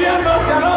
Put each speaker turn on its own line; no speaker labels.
Confiando, Marcelo!